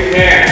Yeah.